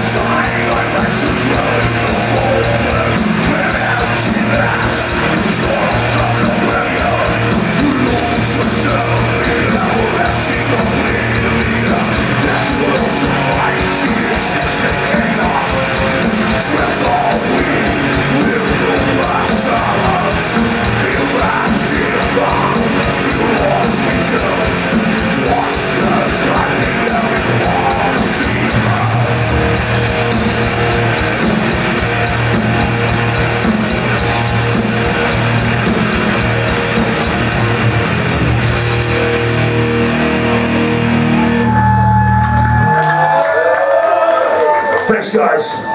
Sorry, I'm not to do Guys.